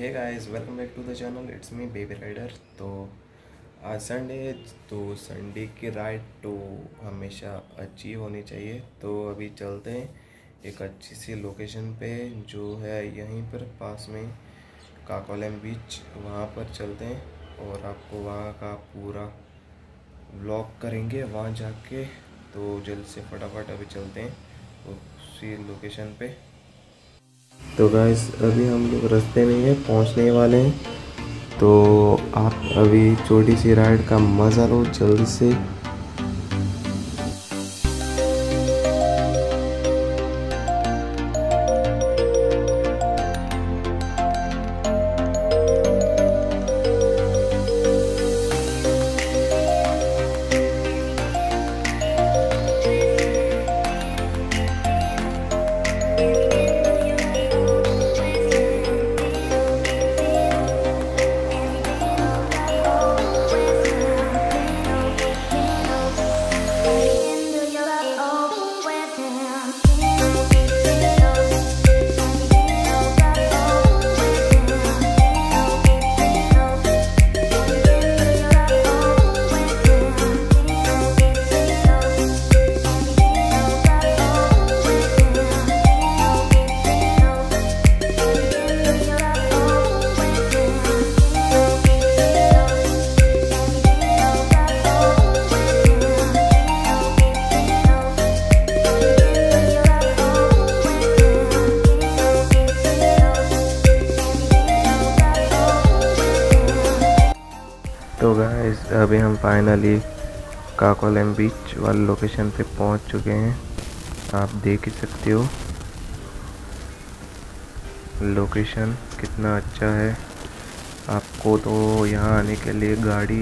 Hey guys welcome back to the channel it's me Baby Rider तो आज Sunday तो Sunday की ride तो हमेशा अच्छी होनी चाहिए। तो अभी चलते हैं एक अच्छी सी लोकेशन पे, जो है यहीं पर पास में काकोलम बीच वहाँ पर चलते हैं और आपको वहाँ का पूरा व्लॉग करेंगे वहाँ जाके। तो जल्द से फटाफट अभी चलते हैं उसी लोकेशन पे। तो गाइस अभी हम लोग रास्ते में हैं, पहुँचने वाले हैं। तो आप अभी छोटी सी राइड का मज़ा लो, जल्दी से। अभी हम फाइनली काकोलम बीच वाले लोकेशन पे पहुँच चुके हैं। आप देख ही सकते हो। लोकेशन कितना अच्छा है। आपको तो यहाँ आने के लिए गाड़ी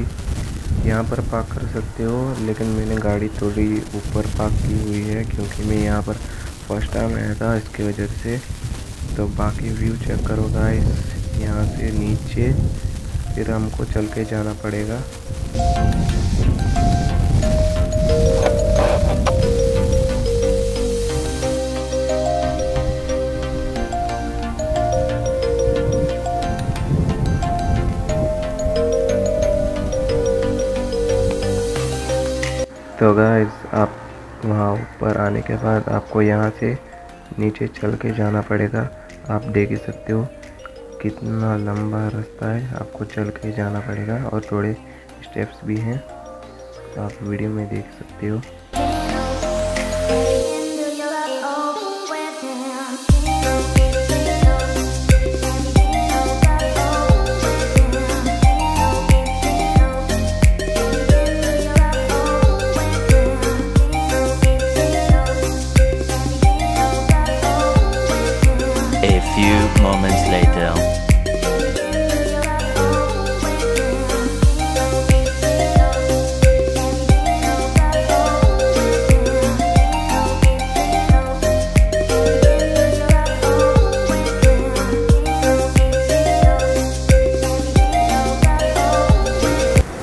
यहाँ पर पार्क कर सकते हो, लेकिन मैंने गाड़ी थोड़ी ऊपर पार्क की हुई है, क्योंकि मैं यहाँ पर फ़र्स्ट टाइम आया था, इसकी वजह से। तो बाकी व्यू चेक करो गाइस यहाँ से नीचे। फिर हमको चल के जाना पड़ेगा। तो गाइस आप वहाँ ऊपर आने के बाद आपको यहाँ से नीचे चल के जाना पड़ेगा। आप देख ही सकते हो। कितना लंबा रास्ता है, आपको चल के जाना पड़ेगा और थोड़े स्टेप्स भी हैं तो आप वीडियो में देख सकते हो।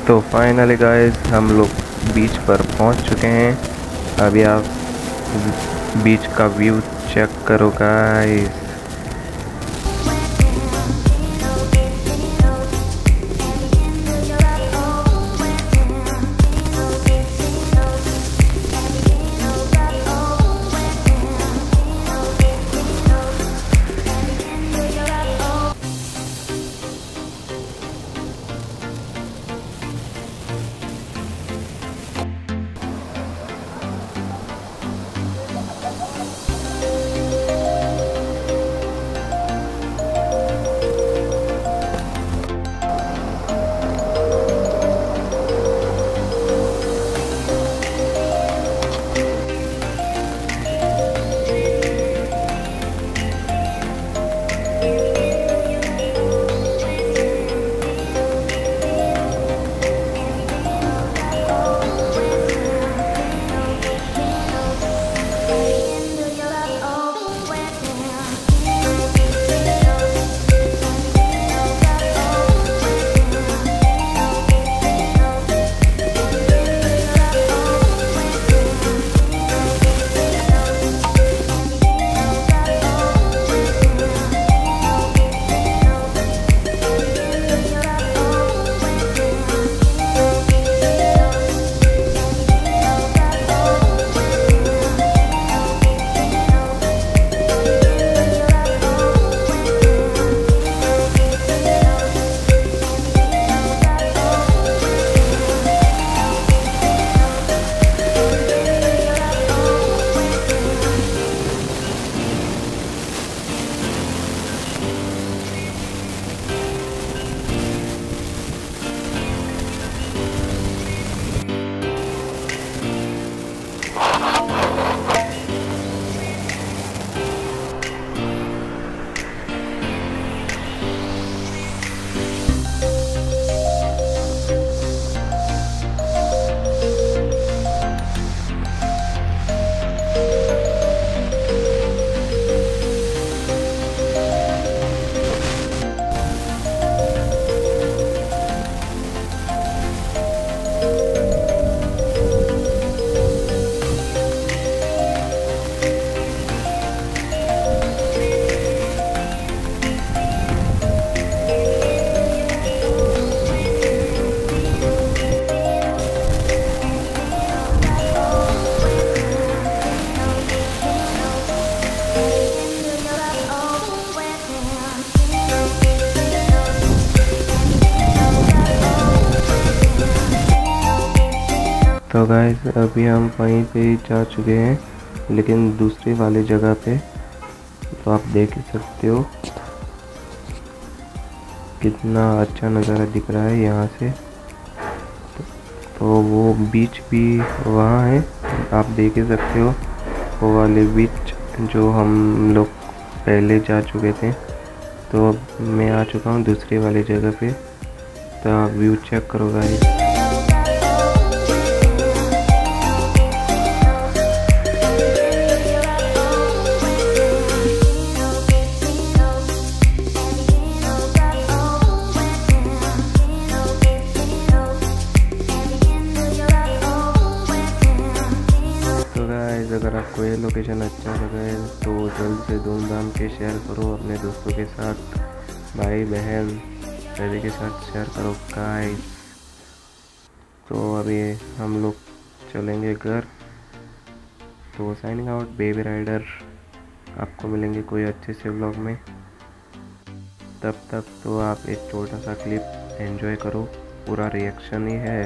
तो फाइनली गाइस हम लोग बीच पर पहुँच चुके हैं। अभी आप बीच का व्यू चेक करो गाइस तो गाइस अभी हम वहीं पे जा चुके हैं, लेकिन दूसरी वाली जगह पे तो आप देख सकते हो। कितना अच्छा नज़ारा दिख रहा है यहाँ से। तो वो बीच भी वहाँ है, आप देख ही सकते हो। वो वाले बीच जो हम लोग पहले जा चुके थे तो मैं आ चुका हूँ दूसरी वाली जगह पे। तो आप व्यू चेक करो गाइस आपको ये लोकेशन अच्छा लगा है तो जल्द से धूमधाम के शेयर करो अपने दोस्तों के साथ। भाई, बहन सभी के साथ शेयर करो गाइस तो अभी हम लोग चलेंगे घर। तो साइनिंग आउट बेबी राइडर आपको मिलेंगे कोई अच्छे से व्लॉग में। तब तक तो आप एक छोटा सा क्लिप एंजॉय करो। पूरा रिएक्शन ही है।